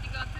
tiga